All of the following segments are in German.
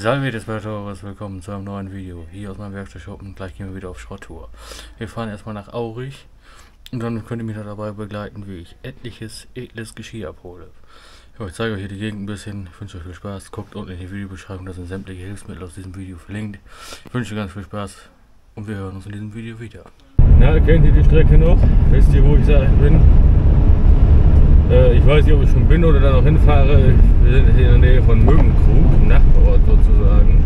Salve Bertauers, willkommen zu einem neuen Video hier aus meinem Werkstattshop und gleich gehen wir wieder auf Schrotttour. Wir fahren erstmal nach Aurich und dann könnt ihr mich dabei begleiten, wie ich etliches edles Geschirr abhole. Ja, ich zeige euch hier die Gegend ein bisschen, ich wünsche euch viel Spaß, guckt unten in die Videobeschreibung, da sind sämtliche Hilfsmittel aus diesem Video verlinkt. Ich wünsche ganz viel Spaß und wir hören uns in diesem Video wieder. Na, kennt ihr die Strecke noch? Wisst ihr, wo ich bin? Äh, ich weiß nicht, ob ich schon bin oder da noch hinfahre. Wir sind hier in der Nähe von Mögenkrug, Nachbarort sozusagen.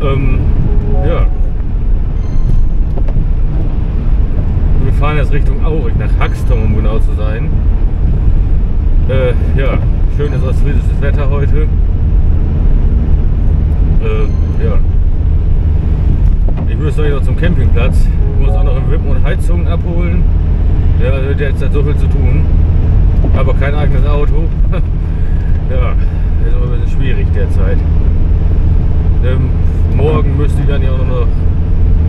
Ähm, ja. Wir fahren jetzt Richtung Aurich, nach Haxtom, um genau zu sein. Äh, ja, schönes ostfriesisches Wetter heute. Äh, ja. Ich muss noch zum Campingplatz. Ich muss auch noch im Wippen und Heizungen abholen. Der hat so viel zu tun. Aber kein eigenes Auto. ja, ist immer ein bisschen schwierig derzeit. Ähm, morgen müsste ich dann ja auch noch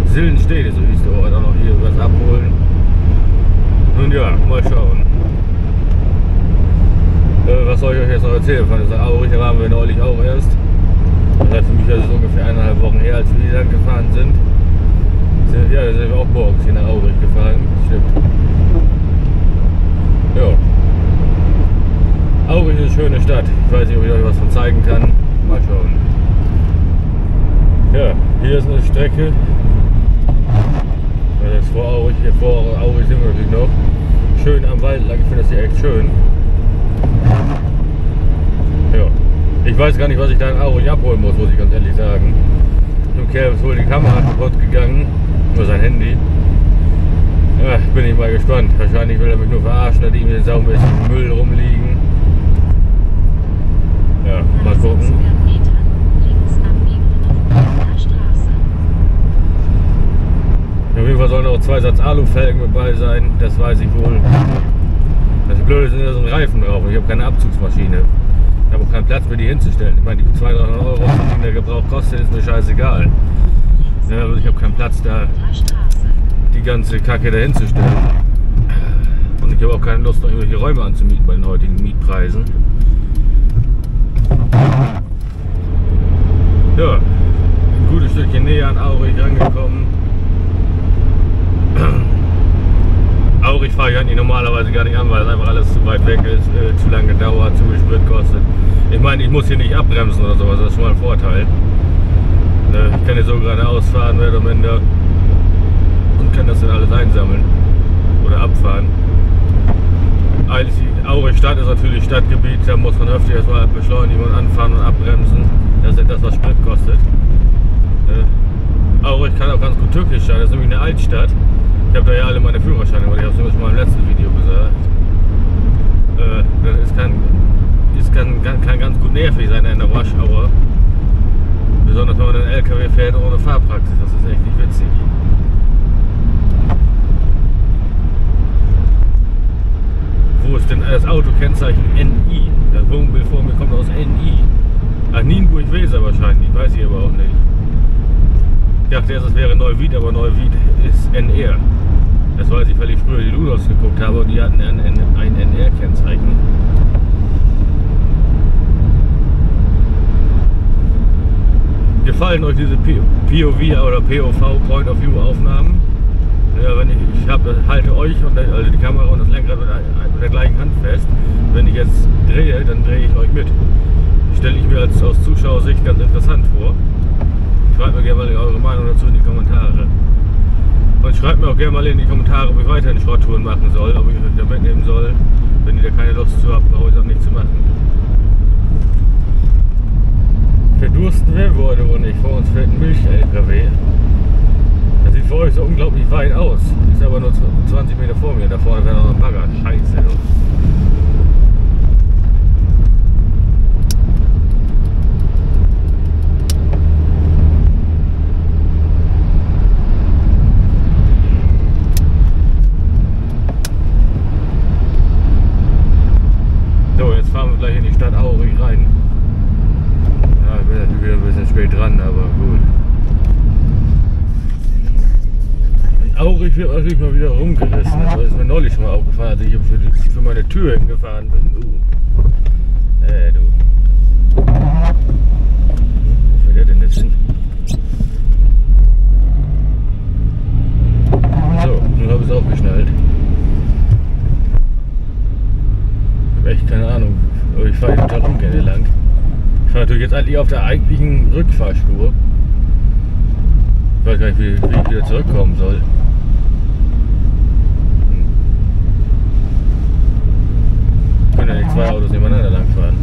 Sillenstede, so hieß der Ort, auch noch hier was abholen. Und ja, mal schauen. Äh, was soll ich euch jetzt noch erzählen von dieser Aurich? Da waren wir neulich auch erst. Das heißt für mich ist ungefähr eineinhalb Wochen her, als wir hier lang gefahren sind. Ja, da sind wir auch morgens hier nach Aurich gefahren. Stimmt. Ja. Ist eine schöne Stadt. Ich weiß nicht, ob ich euch was von zeigen kann. Mal schauen. Ja, hier ist eine Strecke. Das ist vor Aurich, hier vor Aurich sind wir natürlich noch. Schön am Wald lang, ich finde das hier echt schön. Ja. Ich weiß gar nicht, was ich da in Aurich abholen muss, muss ich ganz ehrlich sagen. Dem Kerl ist wohl die Kamera kaputt gegangen. Nur sein Handy. Ja, bin ich mal gespannt. Wahrscheinlich will er mich nur verarschen, dass irgendwie sau ein bisschen Müll rumliegen. Ja, mal gucken. Auf jeden Fall sollen auch zwei Satz Alufelgen dabei sein, das weiß ich wohl. Das Blöde sind ja so ein Reifen drauf und ich habe keine Abzugsmaschine. Ich habe auch keinen Platz, mir die hinzustellen. Ich meine, die 200, 300 Euro, die der Gebrauch kostet, ist mir scheißegal. Ja, also ich habe keinen Platz da ganze Kacke dahin zu stellen. Und ich habe auch keine Lust, noch irgendwelche Räume anzumieten bei den heutigen Mietpreisen. Ja, ein gutes Stückchen näher an Aurich angekommen. Aurich fahre ich eigentlich normalerweise gar nicht an, weil es einfach alles zu weit weg ist, äh, zu lange dauert, zu viel Sprit kostet. Ich meine, ich muss hier nicht abbremsen oder sowas, das ist schon mal ein Vorteil. Äh, ich kann hier so geradeaus fahren, mehr oder minder kann das dann alles einsammeln oder abfahren. Aurich Stadt ist natürlich Stadtgebiet, da muss man öfter erstmal beschleunigen und anfahren und abbremsen. Das ist das, was Sprit kostet. Äh, Aurich kann auch ganz gut türkisch sein, das ist nämlich eine Altstadt. Ich habe da ja alle meine Führerscheine, weil ich habe es schon mal im letzten Video gesagt. Äh, das ist, kann, ist kann, kann ganz gut nervig sein in der Hour. Besonders wenn man einen LKW fährt ohne Fahrpraxis, das ist echt nicht witzig. wo ist denn das Autokennzeichen NI? Das Wohnbild vor mir kommt aus NI. Ach, Nienburg-Weser wahrscheinlich, weiß ich aber auch nicht. Ich dachte erst, es wäre Neuwied, aber Neuwied ist NR. Das weiß ich, weil ich früher die Ludos geguckt habe und die hatten ein, ein NR-Kennzeichen. Gefallen euch diese POV oder POV Point of View Aufnahmen? Ja, wenn ich, ich hab, halte euch und also die Kamera und das Lenkrad mit, mit der gleichen Hand fest. Wenn ich jetzt drehe, dann drehe ich euch mit. Stelle ich mir als aus Zuschauersicht ganz interessant vor. Schreibt mir gerne mal eure Meinung dazu in die Kommentare. Und schreibt mir auch gerne mal in die Kommentare, ob ich weiterhin Schrotttouren machen soll, ob ich euch da mitnehmen soll. Wenn ihr da keine Lust zu habt, brauche ich das nicht zu machen. Verdursten wir heute wohl nicht. Vor uns fährt ein Milch-LKW sieht für euch so unglaublich weit aus. Ist aber nur 20 Meter vor mir. Da vorne wäre noch ein Bagger. Scheiße. Du. So, jetzt fahren wir gleich in die Stadt Aurich rein. Ja, ich bin natürlich wieder ein bisschen spät dran, aber gut. Aurich wird natürlich mal wieder rumgerissen. Das ist mir neulich schon mal aufgefallen, als ich für, die, Tür hingefahren bin. Uh. Äh, du. nicht hin. So, nun habe ich es auch geschnallt. Ich habe echt keine Ahnung, aber ich fahre total ungern lang. Ich fahre natürlich jetzt eigentlich auf der eigentlichen Rückfahrspur. Ich weiß gar nicht, wie, wie ich wieder zurückkommen soll. Hm. Können ja nicht zwei Autos nebeneinander langfahren.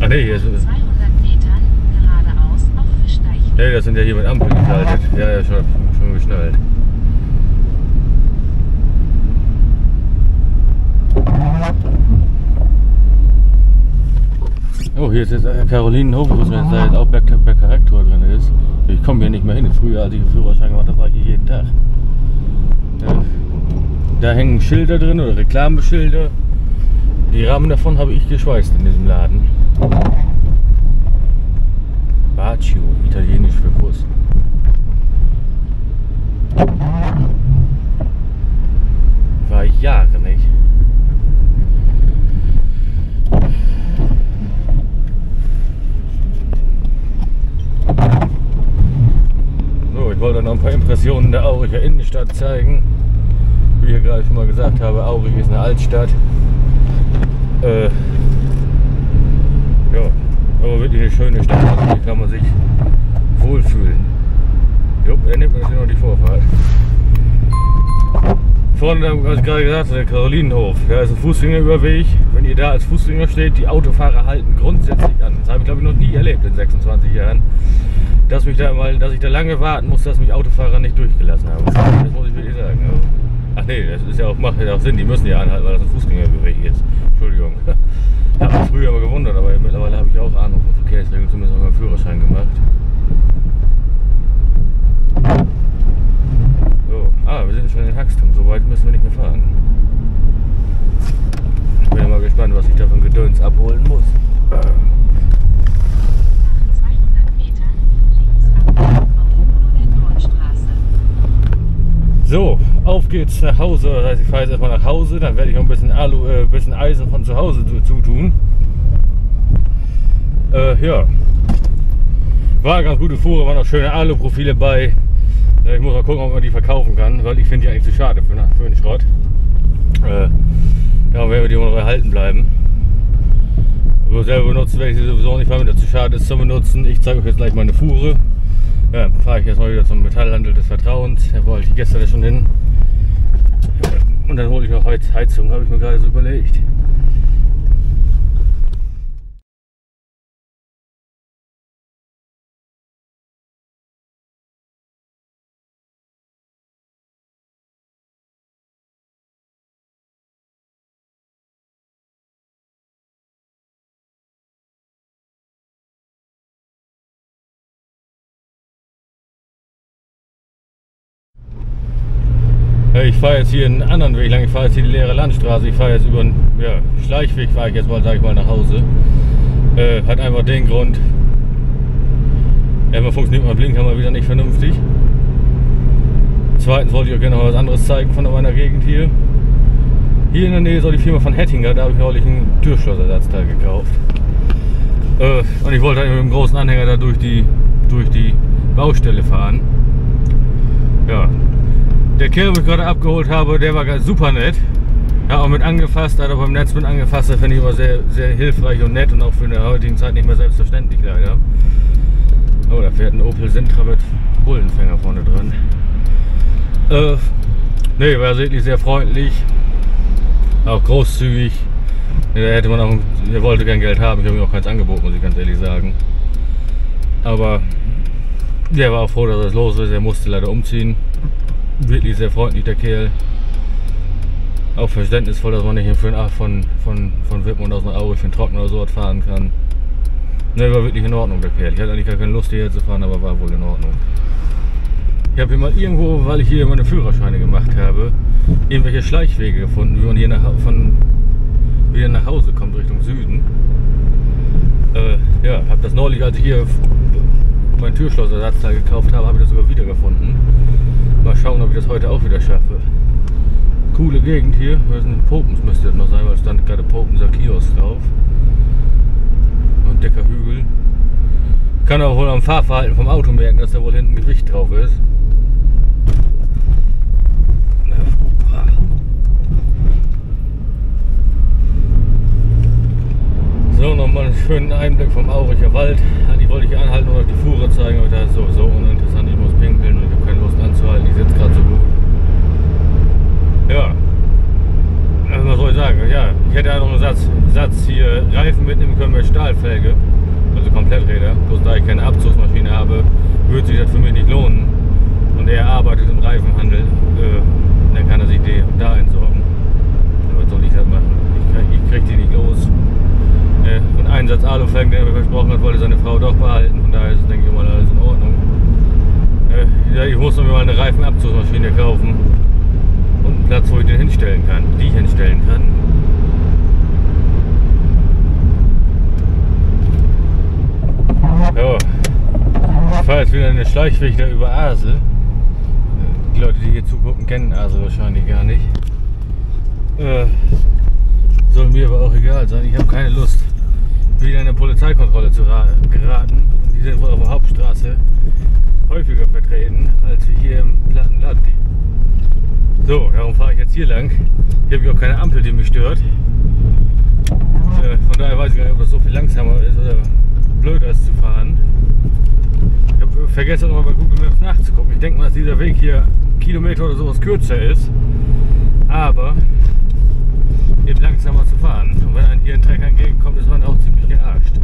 Ach nee, hier ist. 200 Metern geradeaus auf Fischdeich. Nee, das sind ja hier mit Ampel geschaltet. Ja, ja, schon, schon geschnallt. Oh, hier ist jetzt äh, Carolinenhof, wo es jetzt da jetzt auch Hector drin ist. Ich komme hier nicht mehr hin. Früher, als ich einen Führerschein gemacht habe, war ich hier jeden Tag. Ja. Da hängen Schilder drin oder Reklameschilder. Die Rahmen davon habe ich geschweißt in diesem Laden. Bacio, italienisch für Kuss. War ich Jahre nicht. So, ich wollte noch ein paar Impressionen der Auricher Innenstadt zeigen. Wie ich gerade schon mal gesagt habe, Aurich ist eine Altstadt. Äh, ja, aber wirklich eine schöne Stadt. Also hier kann man sich wohlfühlen. Jupp, er nimmt mir noch die Vorfahrt. Vorne, was ich gerade gesagt habe, der Karolinenhof. Da ist ein Fußgängerüberweg. Wenn ihr da als Fußgänger steht, die Autofahrer halten grundsätzlich an. Das habe ich glaube ich noch nie erlebt in 26 Jahren. Dass, mich da mal, dass ich da lange warten muss, dass mich Autofahrer nicht durchgelassen haben. Das muss ich wirklich sagen. Ach nee, das ist ja auch, macht ja auch Sinn, die müssen ja anhalten, weil das ein Fußgängerüberweg ist. Entschuldigung. Ich habe mich früher immer gewundert, aber mittlerweile habe ich auch Ahnung von Verkehrsregeln, zumindest auch meinen Führerschein gemacht. So, ah, wir sind schon in Haxtum, so weit müssen wir nicht mehr fahren. Ich bin mal gespannt, was ich da von Gedöns abholen muss. Nach 200 Metern links abbiegen auf Ludendorffstraße. So, auf geht's nach Hause. Das heißt, ich fahre jetzt erstmal nach Hause, dann werde ich noch ein bisschen, Alu, äh, bisschen Eisen von zu Hause zu- zutun. Äh, ja. War eine ganz gute Fuhre, waren noch schöne Alu-Profile bei. Ja, ich muss mal gucken, ob man die verkaufen kann, weil ich finde die eigentlich zu schade für, für den Schrott. Äh, ja, werden wir die mal erhalten bleiben. Aber selber benutzen werde ich sie sowieso nicht, weil mir das zu schade ist zum Benutzen. Ich zeige euch jetzt gleich meine Fuhre. Ja, dann fahre ich erstmal wieder zum Metallhandel des Vertrauens. Da wollte ich gestern schon hin. Und dann hole ich noch Heiz Heizung, habe ich mir gerade so überlegt. Fahre jetzt hier einen anderen Weg lang. Ich fahre jetzt hier die leere Landstraße. Ich fahre jetzt über einen ja, Schleichweg, fahre ich jetzt mal, sage ich mal, nach Hause. Äh, hat einfach den Grund. Erstmal funktioniert mein Blinker mal wieder nicht vernünftig. Zweitens wollte ich euch gerne noch was anderes zeigen von meiner Gegend hier. Hier in der Nähe soll die Firma von Hettinger, da habe ich neulich ein Türschlossersatzteil gekauft. Äh, und ich wollte halt mit dem großen Anhänger da durch die, durch die Baustelle fahren. Ja, der Kerl, den ich gerade abgeholt habe, der war super nett. Ja, auch mit angefasst, hat auch beim Netz mit angefasst. Das finde ich immer sehr, sehr hilfreich und nett und auch für in der heutigen Zeit nicht mehr selbstverständlich leider. Oh, da fährt ein Opel Sintra mit Bullenfänger vorne drin. Äh, nee, war wirklich sehr freundlich. Auch großzügig. Da hätte man auch, er wollte kein Geld haben. Ich habe ihm auch keins angeboten, muss ich ganz ehrlich sagen. Aber der war auch froh, dass es los ist. Er musste leider umziehen. Wirklich sehr freundlich, der Kerl. Auch verständnisvoll, dass man nicht für einen, von, von, von Wittmund aus nach Aue für einen Trockner oder so was fahren kann. Ne, war wirklich in Ordnung, der Kerl. Ich hatte eigentlich gar keine Lust, hierher zu fahren, aber war wohl in Ordnung. Ich habe hier mal irgendwo, weil ich hier meine Führerscheine gemacht habe, irgendwelche Schleichwege gefunden, wie man hier nach, von, wieder nach Hause kommt, Richtung Süden. Äh, ja, habe das neulich, als ich hier mein Türschlossersatzteil gekauft habe, habe ich das sogar wiedergefunden. Mal schauen, ob ich das heute auch wieder schaffe. Coole Gegend hier. Wir sind Popens müsste das noch sein, weil es stand gerade Popenser Kiosk drauf. Und dicker Hügel. Kann aber wohl am Fahrverhalten vom Auto merken, dass da wohl hinten Gewicht drauf ist. So, nochmal einen schönen Einblick vom Auricher Wald. Eigentlich wollte ich anhalten und die Fuhre zeigen, aber das ist sowieso uninteressant. Ich muss pinkeln und ich anzuhalten. Ich sitze gerade so gut. Ja. Was soll ich sagen? Ja, ich hätte auch noch einen Satz, Satz hier Reifen mitnehmen können mit Stahlfelge. Also Kompletträder. Bloß da ich keine Abzugsmaschine habe, würde sich das für mich nicht lohnen. Und er arbeitet im Reifenhandel. Äh, dann kann er sich die da entsorgen. Was soll ich das machen? Ich, ich krieg die nicht los. Äh, und einen Satz Alufelgen, den er mir versprochen hat, wollte seine Frau doch behalten. Von daher ist es, denke ich mal, alles in Ordnung. Äh, ja, ich muss mir mal eine Reifenabzugsmaschine kaufen. Und einen Platz, wo ich den hinstellen kann. Die ich hinstellen kann. Ja. Ich fahre jetzt wieder eine Schleichwächter über Asel. Die Leute, die hier zugucken, kennen Asel wahrscheinlich gar nicht. Äh, soll mir aber auch egal sein. Ich habe keine Lust, wieder in eine Polizeikontrolle zu ra- geraten. Die sind wohl auf der Hauptstraße häufiger vertreten als wir hier im platten Land. So, darum fahre ich jetzt hier lang. Hier habe ich auch keine Ampel, die mich stört. Äh, von daher weiß ich gar nicht, ob das so viel langsamer ist oder blöder ist zu fahren. Ich habe vergessen, auch mal bei Google Maps nachzugucken. Ich denke mal, dass dieser Weg hier Kilometer oder sowas kürzer ist. Aber eben langsamer zu fahren. Und wenn einem hier ein Trecker entgegenkommt, ist man auch ziemlich gearscht.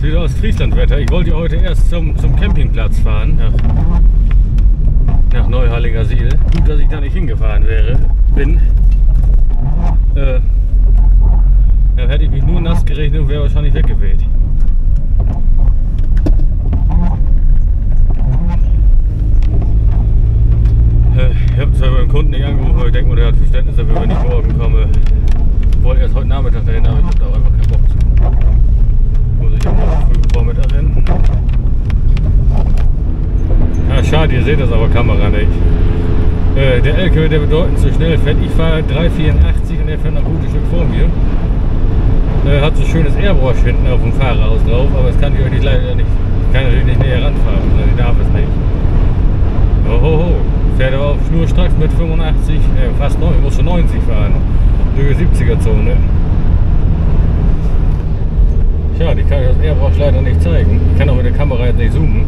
Südostfriesland-Wetter. Ich wollte heute erst zum, zum Campingplatz fahren, nach, nach Neuhallingersiel. Gut, dass ich da nicht hingefahren wäre, bin. Äh, dann hätte ich mich nur nass gerechnet und wäre wahrscheinlich weggeweht. Äh, Ich habe zwar beim Kunden nicht angerufen, aber ich denke mal, der hat Verständnis dafür, wenn ich morgen komme. Ich wollte erst heute Nachmittag dahin, aber ich habe da auch einfach keinen Bock zu. Muss ich am frühen Vormittag hin. Ah, schade, ihr seht das aber Kamera nicht. Äh, der LKW, der bedeutend zu schnell fährt. Ich fahre 384 und der fährt noch ein gutes Stück vor mir. Äh, hat so ein schönes Airbrush hinten auf dem Fahrerhaus drauf, aber das kann ich euch nicht leider nicht. Ich kann natürlich nicht näher ranfahren, also ich darf es nicht. Ohoho, fährt aber auf Schnurstracks mit 85, äh, fast 9, ich muss schon 90 fahren. Durch die 70er-Zone. Tja, die kann ich das Airbrush leider nicht zeigen. Ich kann auch mit der Kamera jetzt nicht zoomen.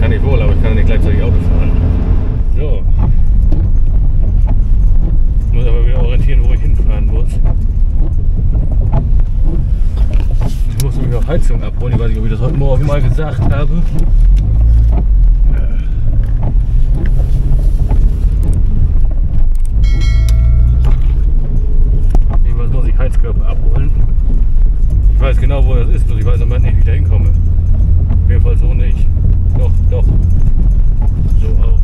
Kann ich wohl, aber ich kann nicht gleichzeitig Auto fahren. So. Ich muss aber wieder orientieren, wo ich hinfahren muss. Ich muss nämlich auch Heizung abholen. Ich weiß nicht, ob ich das heute Morgen mal gesagt habe. Ich weiß genau, wo das ist, bloß ich weiß im nicht, wie ich da hinkomme. Auf jeden Fall so nicht. Doch, doch. So auch.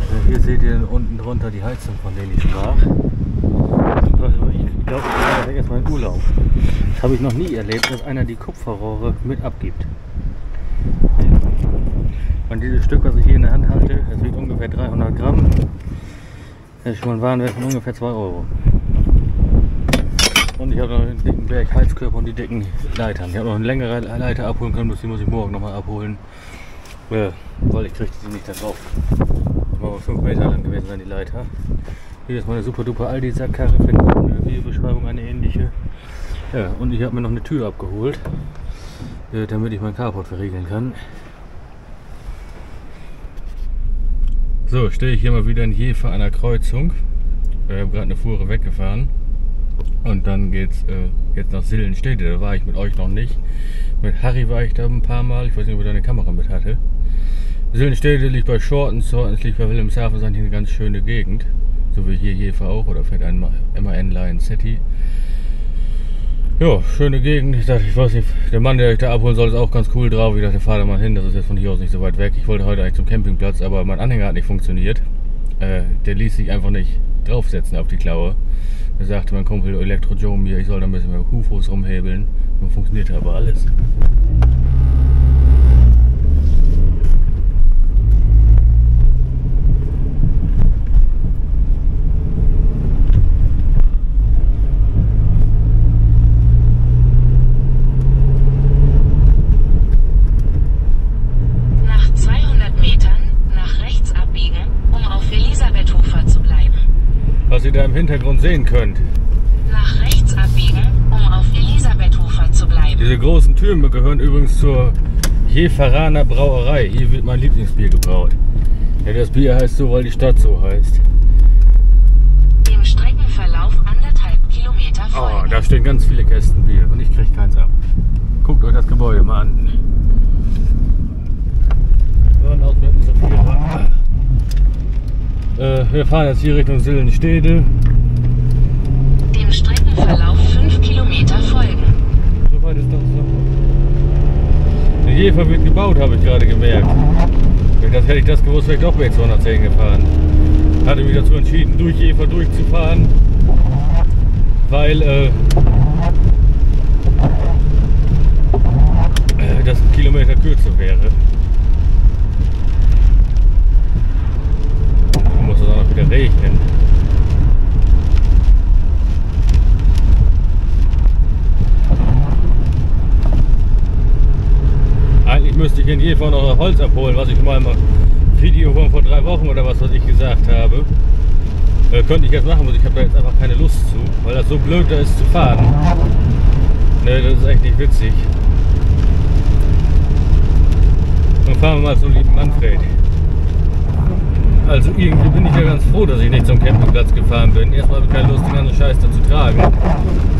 Also hier seht ihr unten drunter die Heizung, von der ich sprach. Ich glaube, das ist jetzt mein Urlaub. Das habe ich noch nie erlebt, dass einer die Kupferrohre mit abgibt. Und dieses Stück, was ich hier in der Hand halte, das wiegt ungefähr 300 Gramm. Das ist schon ein Warenwert von ungefähr 2 Euro. Und ich habe noch einen dicken Berg Heizkörper und die dicken Leitern. Ich habe noch eine längere Leiter abholen können, bloß die muss ich morgen nochmal abholen. Ja, weil ich kriegte sie nicht da drauf. Das war 5 Meter lang gewesen sein, die Leiter. Hier ist meine super duper Aldi-Sackkarre, finden wir in der Videobeschreibung eine ähnliche. Ja, und ich habe mir noch eine Tür abgeholt, damit ich mein Carport verriegeln kann. So, stehe ich hier mal wieder in Jever an der Kreuzung. Ich habe gerade eine Fuhre weggefahren. Und dann geht's äh, jetzt nach Sillenstede. Da war ich mit euch noch nicht. Mit Harry war ich da ein paar Mal. Ich weiß nicht, ob er da eine Kamera mit hatte. Sillenstede liegt bei Shortens. Shortens liegt bei Wilhelmshaven. Ist eigentlich eine ganz schöne Gegend. So wie hier Jever auch. Oder fährt ein MAN Lion City. Ja, schöne Gegend. Ich dachte, ich weiß nicht, der Mann, der euch da abholen soll, ist auch ganz cool drauf. Ich dachte, fahr da mal hin, das ist jetzt von hier aus nicht so weit weg. Ich wollte heute eigentlich zum Campingplatz, aber mein Anhänger hat nicht funktioniert. Äh, der ließ sich einfach nicht draufsetzen auf die Klaue. Da sagte mein Kumpel Elektro Joe mir, ich soll da ein bisschen mit Hufos rumhebeln. Nun funktionierte aber alles. Nach 200 Metern nach rechts abbiegen, um auf Elisabethofer zu bleiben. Was ihr da im Hintergrund sehen könnt. Nach rechts abbiegen, um auf Elisabethofer zu bleiben. Diese großen Türme gehören übrigens zur Jeferaner Brauerei. Hier wird mein Lieblingsbier gebraut. Ja, das Bier heißt so, weil die Stadt so heißt. Dem Streckenverlauf anderthalb Kilometer Oh, folgen. da stehen ganz viele Kästen Bier und ich krieg keins ab. Guckt euch das Gebäude mal an. Hören aus mit dem Sophia. Äh, wir fahren jetzt hier Richtung Sillenstede. Dem Streckenverlauf 5 Kilometer folgen. So weit ist das so. Der Jefer wird gebaut, habe ich gerade gemerkt. Wenn das, hätte ich das gewusst, wäre ich doch B 210 gefahren. Hatte mich dazu entschieden, durch Jefer durchzufahren, weil äh, äh, das ein Kilometer kürzer wäre. Dann regnen. Eigentlich müsste ich in Jever noch Holz abholen, was ich mal im Video von vor drei Wochen oder was, was ich gesagt habe. Äh, könnte ich jetzt machen, aber ich habe da jetzt einfach keine Lust zu, weil das so blöd da ist zu fahren. Ne, das ist echt nicht witzig. Dann fahren wir mal zum lieben Manfred. Also irgendwie bin ich ja ganz froh, dass ich nicht zum Campingplatz gefahren bin. Erstmal habe ich keine Lust, den ganzen Scheiß da zu tragen.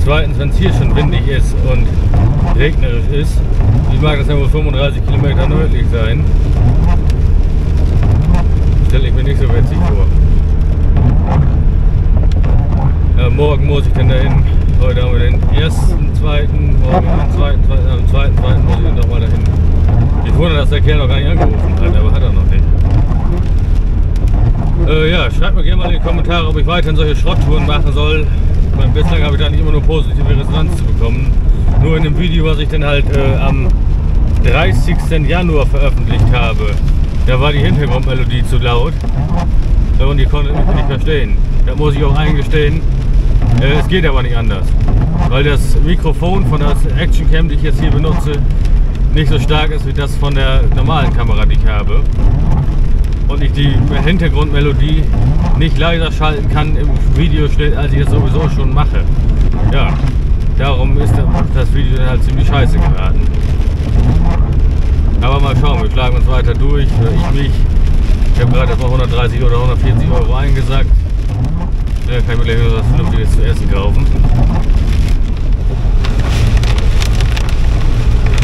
Zweitens, wenn es hier schon windig ist und regnerisch ist, ich mag das ja wohl 35 Kilometer nördlich sein, stelle ich mir nicht so witzig vor. Ja, morgen muss ich dann dahin. Heute haben wir den ersten, zweiten, morgen am zweiten, zweiten, am zweiten, zweiten muss ich dann nochmal dahin. Ich wundere, dass der Kerl noch gar nicht angerufen hat, aber hat er noch nicht. Äh, ja, schreibt mir gerne mal in die Kommentare, ob ich weiterhin solche Schrotttouren machen soll. Meine, bislang habe ich da nicht immer nur positive Resonanz zu bekommen. Nur in dem Video, was ich dann halt äh, am 30. Januar veröffentlicht habe, da war die Hintergrundmelodie zu laut äh, und ihr konntet mich nicht verstehen. Da muss ich auch eingestehen, äh, es geht aber nicht anders. Weil das Mikrofon von der Action Cam, die ich jetzt hier benutze, nicht so stark ist wie das von der normalen Kamera, die ich habe und ich die Hintergrundmelodie nicht leiser schalten kann im Videoschnitt, als ich es sowieso schon mache. Ja, darum ist das Video dann halt ziemlich scheiße geraten. Aber mal schauen, wir schlagen uns weiter durch, ich mich. Ich habe gerade erstmal 130 oder 140 Euro eingesackt. Ja, kann ich mir gleich was Vernünftiges zu essen kaufen.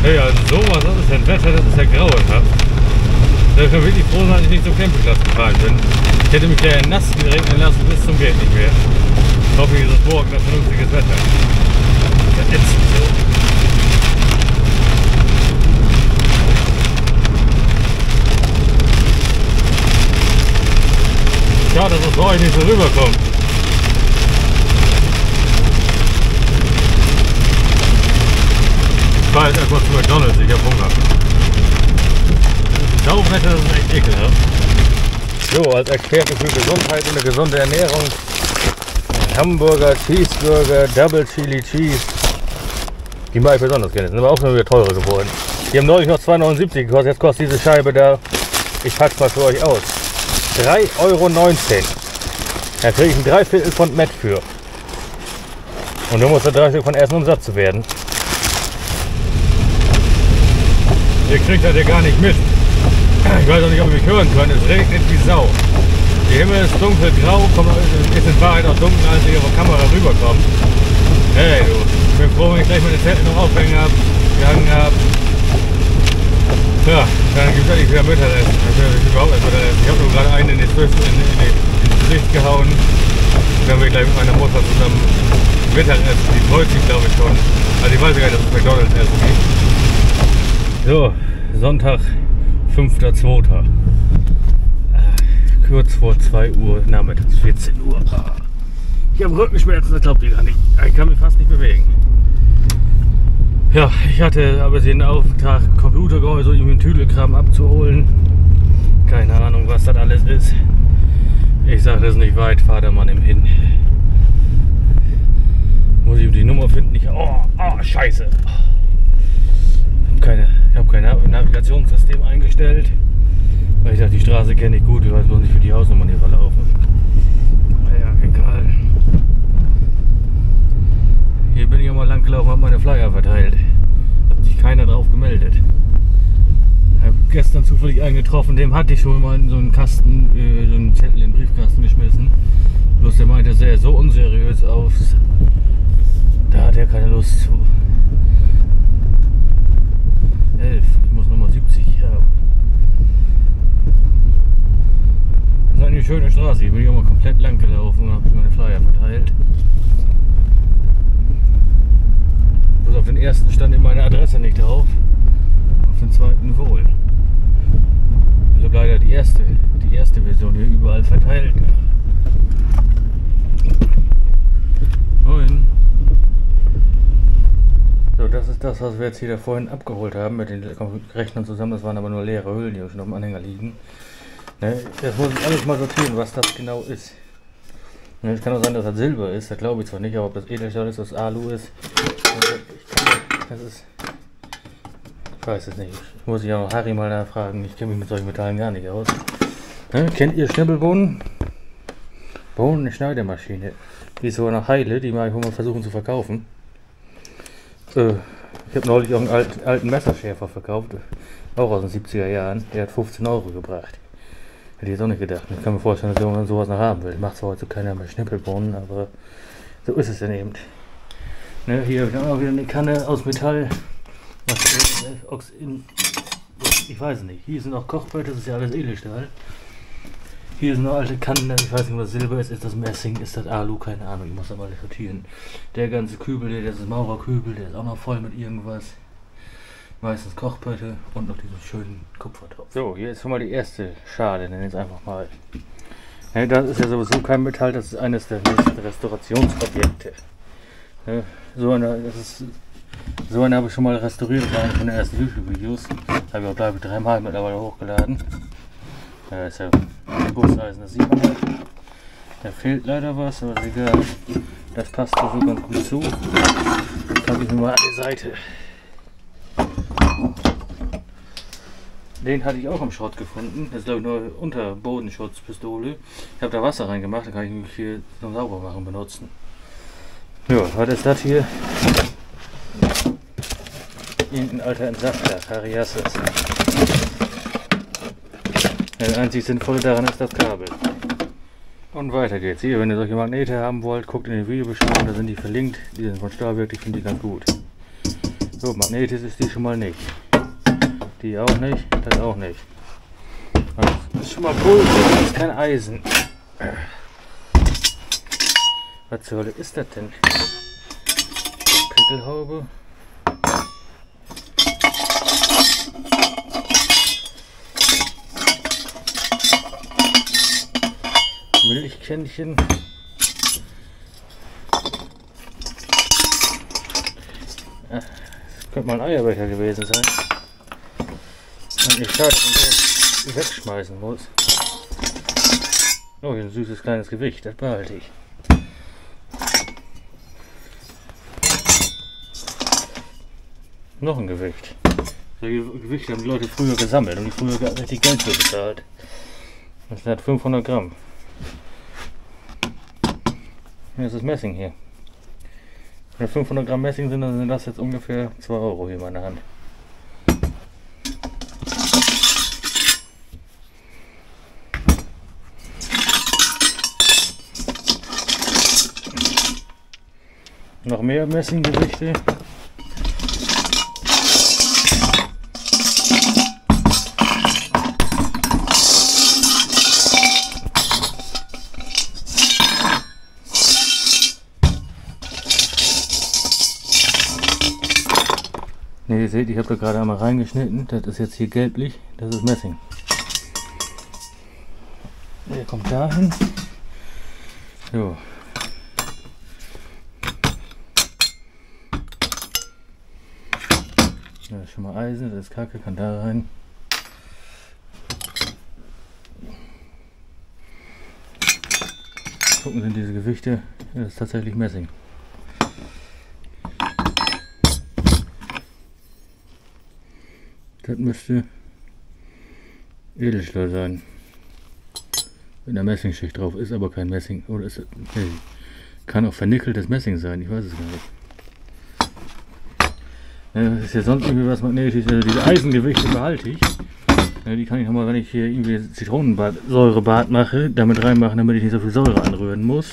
Hey, also sowas, das ist ein Wetter, das ist ja grauenhaft. Ich bin wirklich froh, dass ich nicht zum Campingplatz gefahren bin. Ich hätte mich da nass regnen lassen bis zum Geld nicht mehr. Ich hoffe, es ist morgen ein vernünftiges Wetter. Das ist so. Schade, dass es bei euch nicht so rüberkommt. Ich fahre jetzt erstmal zu McDonalds, ich habe Hunger. Sauwetter ist echt ekelhaft. So, als Experte für Gesundheit und eine gesunde Ernährung Hamburger Cheeseburger Double Chili Cheese. Die mache ich besonders gerne. Sind aber auch schon wieder teurer geworden. Die haben neulich noch 2,79 gekostet. Jetzt kostet diese Scheibe da, ich pack's mal für euch aus, 3,19 Euro. Da kriege ich ein Dreiviertel von Met für. Und du musst da drei Stück von essen, um satt zu werden. Ihr kriegt das ja gar nicht mit. Ich weiß auch nicht, ob ihr mich hören könnt. Es regnet wie Sau. Der Himmel ist dunkelgrau, ist in Wahrheit auch dunkel, als ihr auf der Kamera rüberkommt. Hey du, ich bin froh, wenn ich gleich meine Zelte noch aufhängen habe, gehangen habe. Ja, dann gibt es endlich wieder Mittagessen. Ich überhaupt nicht Mittagessen. Ich habe nur gerade einen in, die Zwischen, in, in, in, ins Gesicht gehauen. Dann bin ich gleich mit meiner Mutter zusammen Mittagessen. Die freut sich, glaube ich, schon. Also ich weiß gar nicht, dass es McDonalds essen gibt. So, Sonntag, 5.2. Äh, kurz vor 2 Uhr nachmittags, 14 Uhr. Ich habe Rückenschmerzen, das glaubt ihr gar nicht. Ich kann mich fast nicht bewegen. Ja, ich hatte aber den Auftrag, Computergehäuse und irgendwie Tüdelkram abzuholen. Keine Ahnung, was das alles ist. Ich sage das nicht weit, fahr da mal hin. Muss ich die Nummer finden? Ich, oh, oh, scheiße. Keine, ich habe kein Navigationssystem eingestellt. Weil ich dachte, die Straße kenne ich gut. Ich weiß bloß nicht, wie die Hausnummern hier verlaufen. Naja, egal. Hier bin ich mal lang gelaufen, habe meine Flyer verteilt. Hat sich keiner drauf gemeldet. Habe gestern zufällig einen getroffen, dem hatte ich schon mal in so einen Kasten, äh, so einen Zettel in den Briefkasten geschmissen. Bloß der meinte, sähe so unseriös aus. Da hat er keine Lust zu. 11, ich muss Nummer 70 haben. Das ist eine schöne Straße, hier bin ich auch mal komplett lang gelaufen und habe meine Flyer verteilt. Bloß auf den ersten stand immer meine Adresse nicht drauf, auf den zweiten wohl. Ich habe leider die erste, die erste Version hier überall verteilt. Moin. Das ist das, was wir jetzt hier vorhin abgeholt haben mit den Rechnern zusammen. Das waren aber nur leere Hüllen, die schon auf dem Anhänger liegen. Ne, jetzt muss ich alles mal sortieren, was das genau ist. Ne, es kann auch sein, dass das Silber ist, das glaube ich zwar nicht, aber ob das Edelstahl ist, was Alu ist. Das ist. Ich weiß es nicht. Ich muss ich auch Harry mal nachfragen. Ich kenne mich mit solchen Metallen gar nicht aus. Ne, kennt ihr Schnibbelbohnen? Bohnen, eine Schneidemaschine. Die ist sogar noch heile, die mal versuchen zu verkaufen. Äh, ich habe neulich auch einen alten, Messerschärfer verkauft, auch aus den 70er Jahren. Der hat 15 Euro gebracht. Hätte ich jetzt auch nicht gedacht. Ich kann mir vorstellen, dass jemand sowas noch haben will. Macht zwar heute keiner mehr Schnippelbohnen, aber so ist es dann eben. Ne, hier habe ich auch wieder eine Kanne aus Metall. Ich weiß nicht. Hier sind auch Kochbötte, das ist ja alles Edelstahl. Hier sind noch alte Kanten, ich weiß nicht, was Silber ist, ist das Messing, ist das Alu, keine Ahnung, ich muss aber sortieren. Der ganze Kübel, der, das ist Maurerkübel, der ist auch noch voll mit irgendwas. Meistens Kochbötte und noch diesen schönen Kupfertopf. So, hier ist schon mal die erste Schale, nenne ich es einfach mal. Ja, das ist ja sowieso kein Metall, das ist eines der nächsten Restaurationsobjekte. Ja, so eine, das ist, so eine habe ich schon mal restauriert, war einer von den ersten YouTube-Videos. Habe ich auch glaube ich dreimal mittlerweile hochgeladen. Da ist ja ein Gusseisen, das sieht man halt. Da fehlt leider was, aber egal. Das passt so ganz gut zu. Das packe ich mir mal an Seite. Den hatte ich auch im Schrott gefunden. Das ist glaube ich nur Unterbodenschutzpistole. Ich habe da Wasser reingemacht, da kann ich mich hier zum Saubermachen benutzen. Ja, was ist das hier? Irgendein alter Entsafter, Harriasses. Das einzig Sinnvolle daran ist das Kabel. Und weiter geht's. Hier, wenn ihr solche Magnete haben wollt, guckt in den Videobeschreibung, da sind die verlinkt. Die sind von Stahlwerk, ich finde die ganz gut. So, Magnetis ist die schon mal nicht. Die auch nicht, das auch nicht. Das ist schon mal cool, das ist kein Eisen. Was zur Hölle ist das denn? Pickelhaube. Milchkännchen. Das könnte mal ein Eierbecher gewesen sein. Und ich schade, dass man wegschmeißen muss. Oh, hier ein süßes kleines Gewicht, das behalte ich. Noch ein Gewicht. Das Gewicht haben die Leute früher gesammelt und die früher gar richtig Geld für bezahlt. Das hat 500 Gramm. Hier ist das Messing hier. Wenn 500 Gramm Messing sind, dann sind das jetzt ungefähr 2 Euro hier in meiner Hand. Noch mehr Messinggewichte. Seht, ich habe da gerade einmal reingeschnitten. Das ist jetzt hier gelblich. Das ist Messing. Der kommt dahin. So. Das ist schon mal Eisen, das ist Kacke, kann da rein. Gucken sind diese Gewichte. Das ist tatsächlich Messing. Das müsste Edelstahl sein. Mit einer Messingschicht drauf. Ist aber kein Messing. Oder ist es, nee. Kann auch vernickeltes Messing sein. Ich weiß es gar nicht. Ja, ist ja sonst irgendwie was magnetisch. Also diese Eisengewichte behalte ich. Ja, die kann ich nochmal, wenn ich hier irgendwie Zitronensäurebad mache, damit reinmachen, damit ich nicht so viel Säure anrühren muss.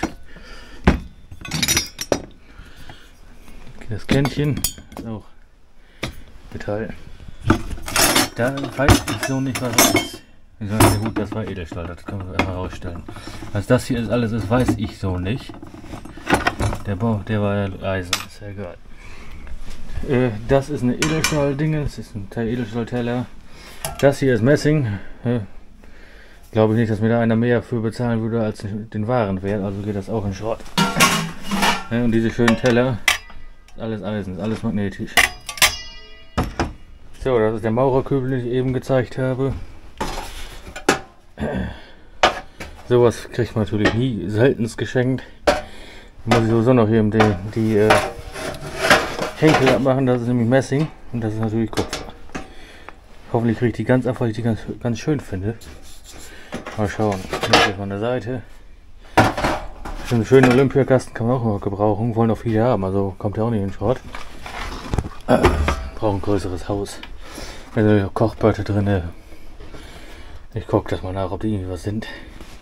Das Kännchen ist auch Metall. Da weiß ich so nicht, was das ist. Ja gut, das war Edelstahl, das können wir herausstellen. Was das hier ist, alles ist, weiß ich so nicht. Der Bau, der war ja Eisen, ist ja egal. Äh, das ist eine Edelstahl-Dinge, das ist ein Edelstahl-Teller. Das hier ist Messing. Äh, Glaube ich nicht, dass mir da einer mehr für bezahlen würde als den Warenwert, also geht das auch in Schrott. Äh, und diese schönen Teller, alles Eisen, alles magnetisch. So, das ist der Maurerkübel, den ich eben gezeigt habe. Sowas kriegt man natürlich nie seltenst geschenkt. Muss ich sowieso noch hier die, die äh, Henkel abmachen, das ist nämlich Messing und das ist natürlich Kupfer. Hoffentlich kriege ich die ganz ab, weil ich die ganz, ganz schön finde. Mal schauen. Hier von der Seite. Einen schönen Olympiakasten kann man auch mal gebrauchen. Wollen auch viele haben, also kommt ja auch nicht in den Schrott. Äh, brauchen ein größeres Haus. Also Kochbötte drin. Ich gucke das mal nach, ob die irgendwie was sind.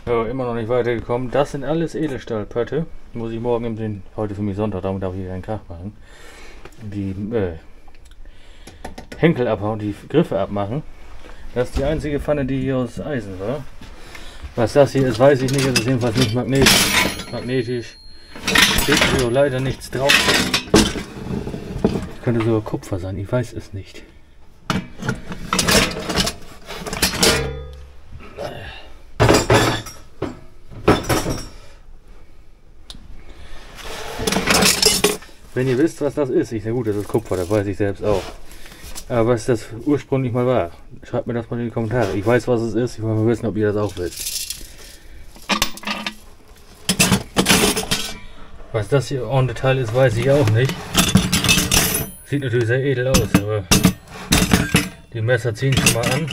Ja, immer noch nicht weitergekommen. Das sind alles Edelstahlpötte. Muss ich morgen den, heute für mich Sonntag, damit darf ich wieder einen Krach machen. Die äh, Henkel abhauen, die Griffe abmachen. Das ist die einzige Pfanne, die hier aus Eisen war. Was das hier ist, weiß ich nicht. Es ist jedenfalls nicht magnetisch. Magnetisch. Steht hier leider nichts drauf. Könnte sogar Kupfer sein, ich weiß es nicht. Wenn ihr wisst, was das ist, ich sage gut, das ist Kupfer, das weiß ich selbst auch. Aber was das ursprünglich mal war, schreibt mir das mal in die Kommentare. Ich weiß, was es ist, ich will mal wissen, ob ihr das auch wisst. Was das hier en Detail ist, weiß ich auch nicht. Sieht natürlich sehr edel aus, aber die Messer ziehen schon mal an.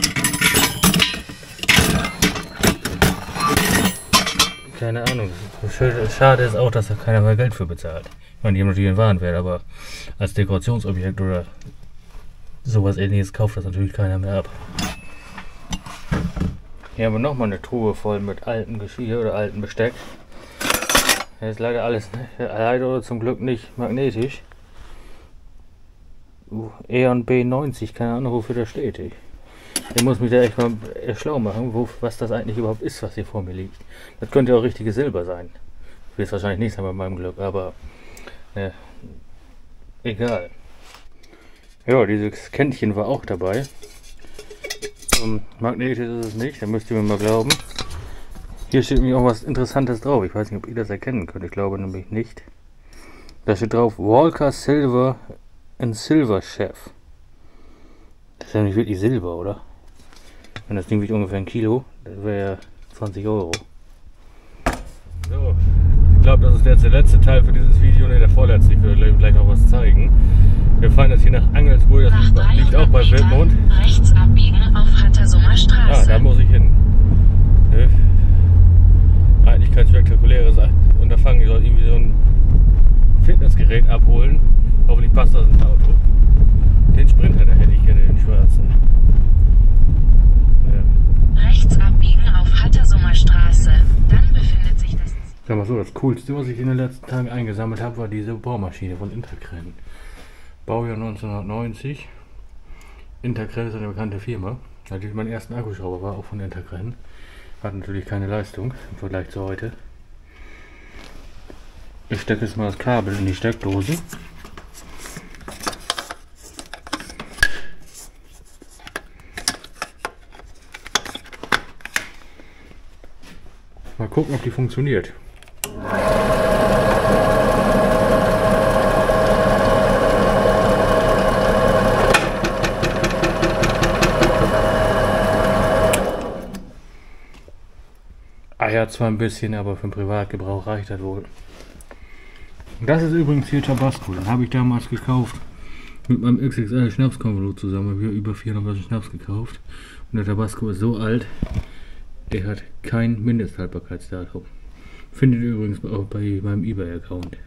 Keine Ahnung. Schade ist auch, dass da keiner mehr Geld für bezahlt. Ich meine, die haben natürlich einen Warenwert, aber als Dekorationsobjekt oder sowas ähnliches kauft das natürlich keiner mehr ab. Hier haben wir nochmal eine Truhe voll mit altem Geschirr oder altem Besteck. Hier ist leider alles, leider oder zum Glück nicht magnetisch. Uh, Eon B90, keine Ahnung wofür das steht. Ich, ich muss mich da echt mal schlau machen, wo, was das eigentlich überhaupt ist, was hier vor mir liegt. Das könnte auch richtige Silber sein. Wird es wahrscheinlich nicht sein bei meinem Glück, aber äh, egal. Ja, dieses Kännchen war auch dabei. Um, magnetisch ist es nicht, da müsst ihr mir mal glauben. Hier steht nämlich auch was Interessantes drauf. Ich weiß nicht, ob ihr das erkennen könnt. Ich glaube nämlich nicht. Da steht drauf Walker Silver and Silver Chef. Das ist ja nicht wirklich Silber, oder? Wenn das Ding wiegt ungefähr ein Kilo, das wäre ja 20 Euro. So, glaube, das ist jetzt der letzte Teil für dieses Video, ne, der vorletzte. Ich würde gleich noch was zeigen. Wir fahren jetzt hier nach Angelsburg, das Nach liegt auch bei 300 Wildmond. Metern rechts abbiegen auf Hattersummer Ah, Straße. da muss ich hin. Ne? Eigentlich kein spektakuläres Unterfangen. Ich soll irgendwie so ein Fitnessgerät abholen. Hoffentlich passt das ins Auto. Den Sprinter, da hätte ich gerne, den schwarzen. Rechts abbiegen auf Hattersummer Straße. Dann befindet sich das Sag mal so, das Coolste, was ich in den letzten Tagen eingesammelt habe, war diese Bohrmaschine von Intercren. Baujahr 1990. Intercren ist eine bekannte Firma. Natürlich mein ersten Akkuschrauber war auch von Intercren. Hat natürlich keine Leistung im Vergleich zu heute. Ich stecke jetzt mal das Kabel in die Steckdose. Mal gucken, ob die funktioniert. Eier zwar ein bisschen, aber für den Privatgebrauch reicht das wohl. Das ist übrigens hier Tabasco. Den habe ich damals gekauft mit meinem XXL Schnapskonvolut zusammen. Habe ich über 400 Flaschen Schnaps gekauft. Und der Tabasco ist so alt, der hat kein Mindesthaltbarkeitsdatum. Findet ihr übrigens auch bei meinem eBay-Account.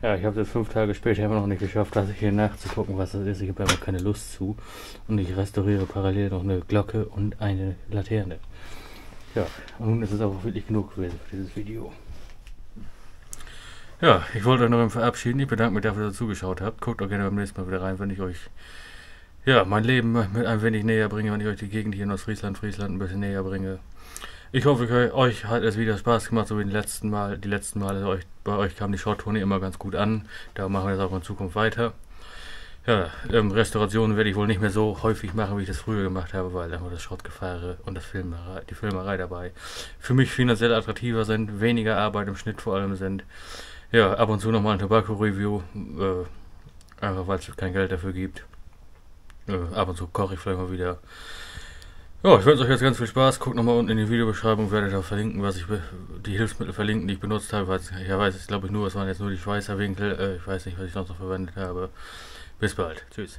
Ja, ich habe das fünf Tage später immer noch nicht geschafft, dass ich hier nachzugucken, was das ist. Ich habe einfach keine Lust zu. Und ich restauriere parallel noch eine Glocke und eine Laterne. Ja, und nun ist es auch wirklich genug gewesen für dieses Video. Ja, ich wollte euch noch verabschieden. Ich bedanke mich dafür, dass ihr zugeschaut habt. Guckt auch gerne beim nächsten Mal wieder rein, wenn ich euch ja, mein Leben mit ein wenig näher bringe, wenn ich euch die Gegend hier in Ostfriesland, Friesland ein bisschen näher bringe. Ich hoffe, euch hat es wieder Spaß gemacht, so wie die letzten Mal. Die letzten Male euch, bei euch kam die Shorttournee immer ganz gut an. Da machen wir das auch in Zukunft weiter. Ja, ähm, Restaurationen werde ich wohl nicht mehr so häufig machen, wie ich das früher gemacht habe, weil einfach das Schrottgefahre und das Filmerei, die Filmerei dabei für mich finanziell attraktiver sind, weniger Arbeit im Schnitt vor allem sind. Ja, ab und zu nochmal ein Tobacco-Review, äh, einfach weil es kein Geld dafür gibt. Ab und zu koche ich vielleicht mal wieder. Ja, ich wünsche euch jetzt ganz viel Spaß. Guckt nochmal unten in die Videobeschreibung, werde da verlinken, was ich die Hilfsmittel verlinken, die ich benutzt habe. Ich weiß es glaube ich nur, es waren jetzt nur die Schweißerwinkel. Äh, ich weiß nicht, was ich noch so verwendet habe. Bis bald. Tschüss.